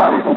Thank.